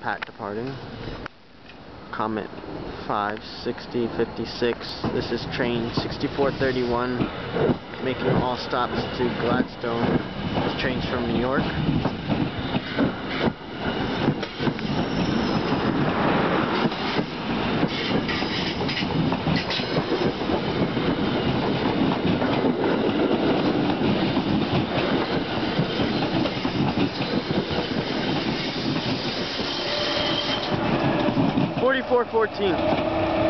Pat departing. Comet 56056. This is train 6431 making all stops to Gladstone. This train's from New York. Forty-four fourteen.